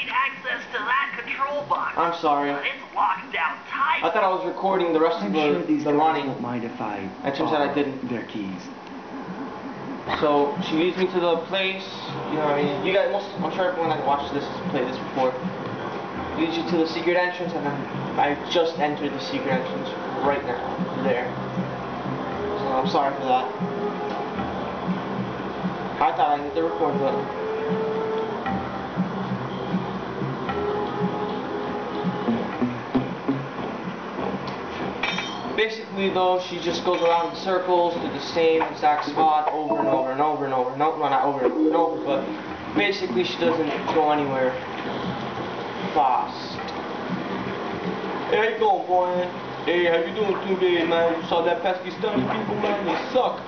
need access to that control box. I'm sorry. But it's locked down tight. I thought I was recording the rest I'm of the, sure these the guys running. won't mind if I. I turns out I didn't. Their keys. So she leads me to the place. You know, what I mean, you guys, most, I'm sure everyone that watched this has played this before. Leads you to the secret entrance, and then I just entered the secret entrance right now. There. So I'm sorry for that. I thought I hit the record button. Basically, though, she just goes around in circles to the same exact spot over and over and over and over. No, well, not over and over but basically she doesn't go anywhere fast. Hey, how you going, boy? Hey, how you doing today, man? You saw that Pakistani people, man? They suck.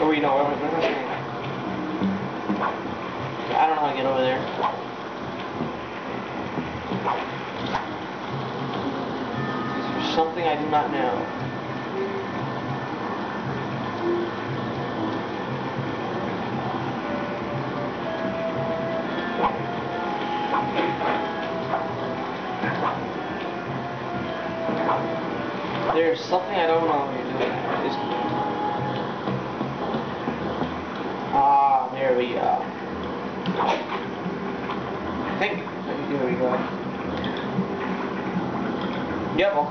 Oh, wait, no, what am I saying? I don't know how to get over there. Something I do not know. There's something I don't know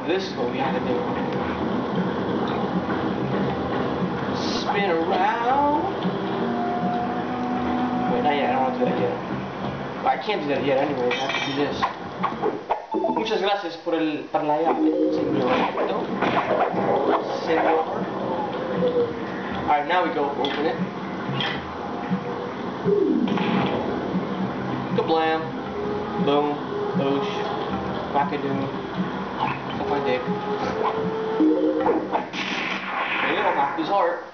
this is what we had to do. Spin around. Wait, not yet, I don't want to do that yet. Well, I can't do that yet anyway, I have to do this. Muchas gracias por el, por la llave, señor. Señor. Alright, now we go open it. Kablam. Boom. Boosh. Wackadoon. My dick. You go, knocked his heart.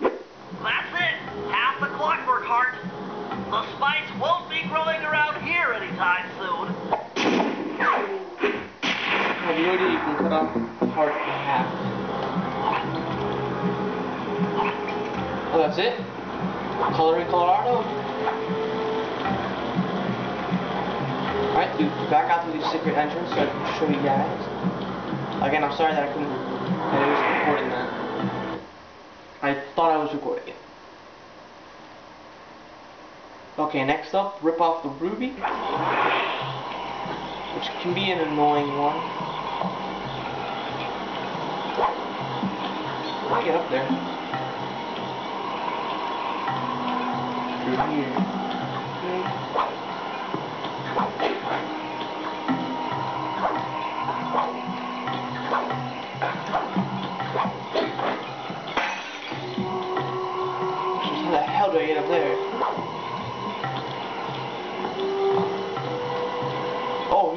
That's it. Half the clockwork heart. The spice won't be growing around here anytime soon. You already you can cut off the heart in half? Oh, that's it? Coloring Colorado? Alright, dude, back out to the secret entrance so I can show you guys. Again, I'm sorry that I couldn't, that I was recording that. I thought I was recording it. Okay, next up, rip off the ruby. Which can be an annoying one. I get up there. Through here.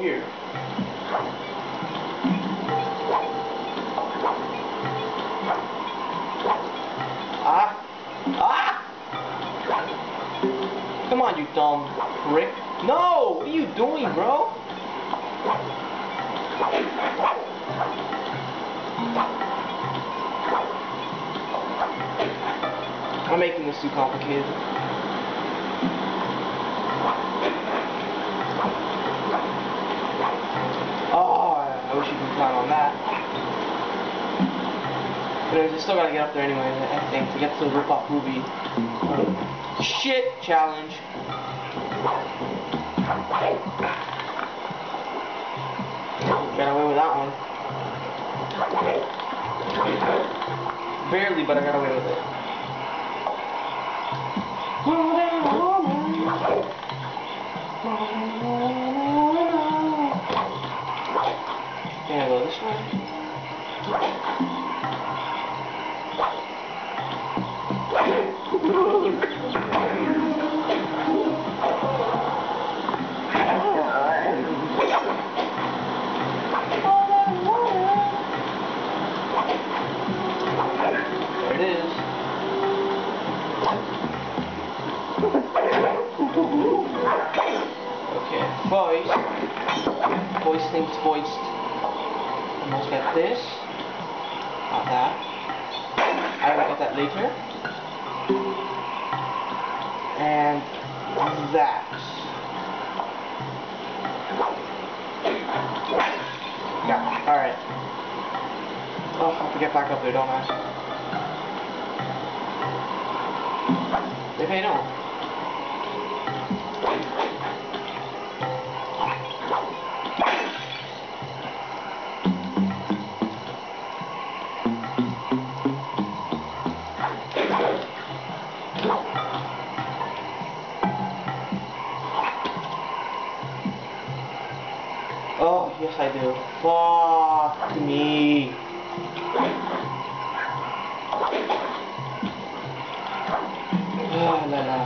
Here. Ah! Ah! Come on, you dumb prick. No! What are you doing, bro? I'm making this too complicated. Count on that. But I still gotta get up there anyway, I think, to get to the rip-off movie. Uh, shit challenge. Got away with that one. Barely, but I got away with it. Can I go this way? Later. And that. Yeah, alright. Oh, I have to get back up there, don't I? Maybe I don't. Fuck me. Ah, la la.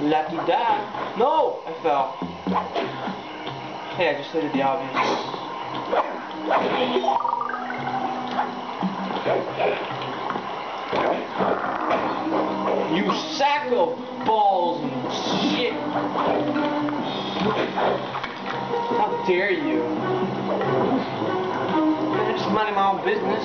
Lucky da. No! I fell. Hey, I just stated the obvious. You sack of balls and shit. How dare you? I'm just minding my own business.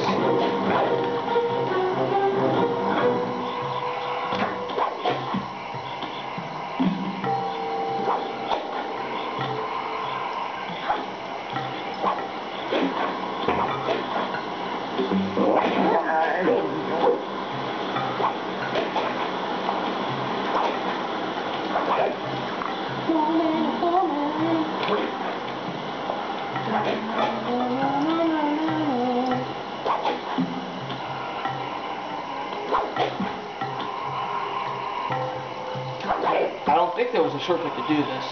Think there was a shortcut to do this.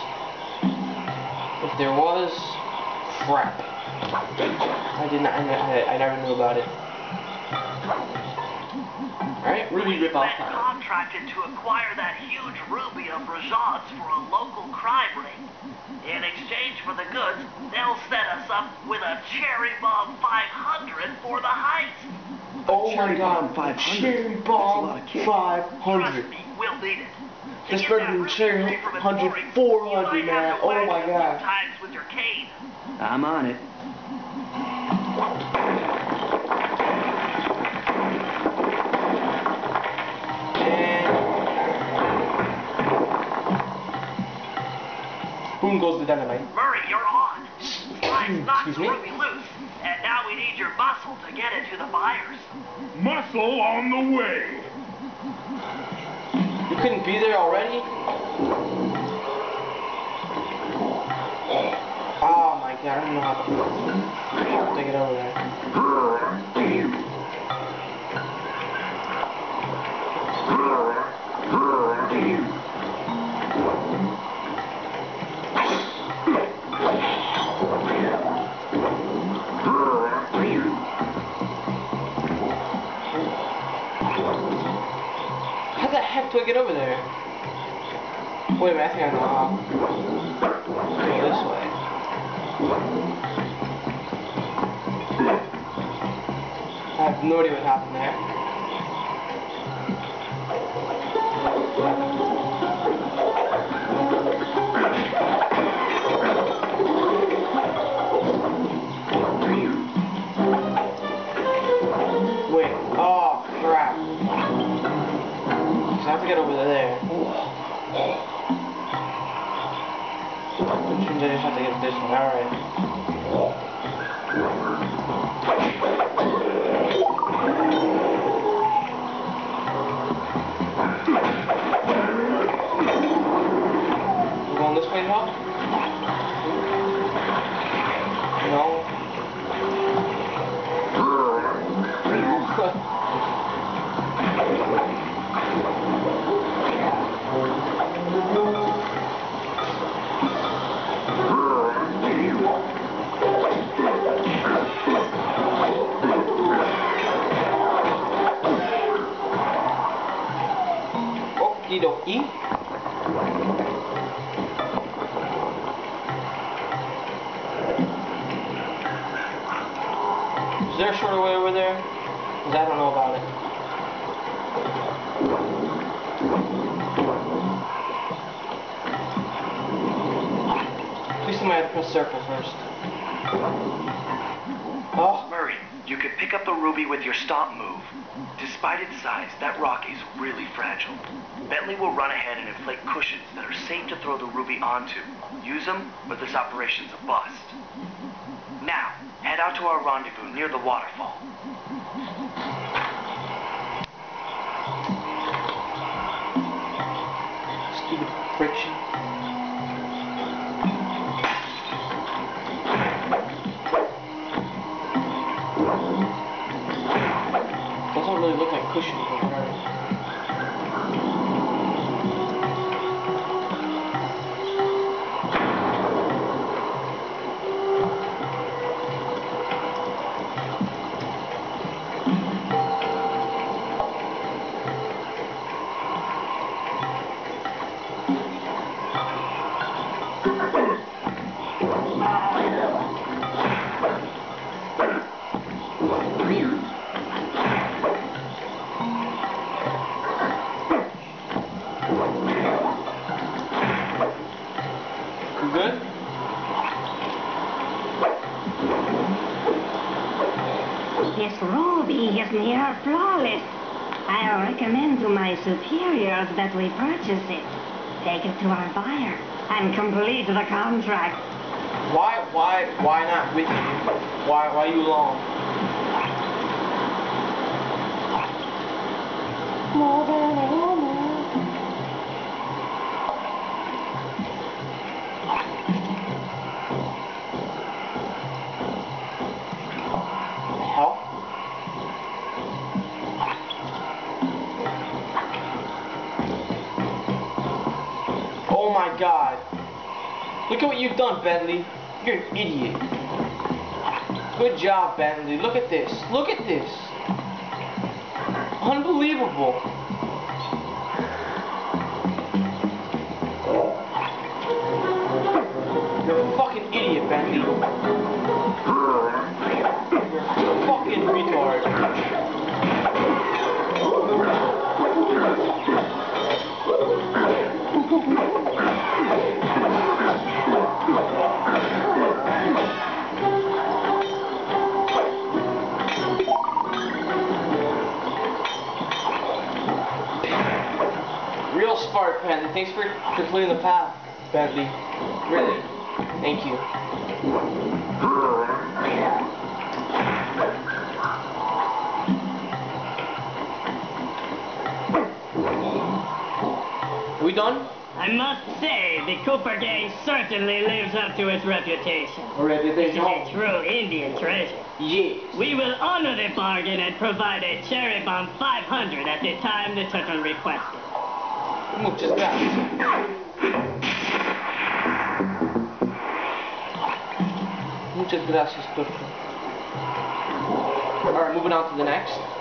If there was, crap. I did not. I, I, I never knew about it. All right, Ruby rip off been time. contracted to acquire that huge ruby of Rajan's for a local crime ring. In exchange for the goods, they'll set us up with a cherry bomb 500 for the heist. Oh my Cherry God! Bomb 500. Cherry bomb lot of kick. 500. Trust me, we'll need it. To That's get better that than ruby cherry free from its 100, 400, you might have man. Oh my it a few God. times with your cane. I'm on it. And boom goes the dynamite. Murray, you're on. I've knocked Excuse me? ruby loose, and now we need your muscle to get it to the buyers. Muscle on the way. You couldn't be there already? Oh my god, I don't know how to, to get over there. How the heck do I get over there? Wait a minute, I think I know how. Go this way. I have no idea what happened there. Get over there. Means I just have to get this one. Alright. You going this way help? No. Okie dokie. Is there a shorter way over there? Because I don't know about it. Please to press circle first. Oh, Murray, you could pick up the ruby with your stop move. Despite its size, that rock is really fragile. Bentley will run ahead and inflate cushions that are safe to throw the ruby onto. Use them, or this operation's a bust. Now, head out to our rendezvous near the waterfall. Stupid friction. This ruby is near flawless. I'll recommend to my superiors that we purchase it, take it to our buyer, and complete the contract. Why, why, why not with you? Why, why you alone? Hell? Look at what you've done, Bentley. You're an idiot. Good job, Bentley. Look at this. Look at this. Unbelievable. Thanks for, completing the path, Bentley. Really. Thank you. We done? I must say, the Cooper gang certainly lives up to its reputation. This is a true Indian treasure. Yes. We will honor the bargain and provide a cherry bomb 500 at the time the turtle requested. Muchas gracias. Muchas gracias, Turco. Alright, moving on to the next.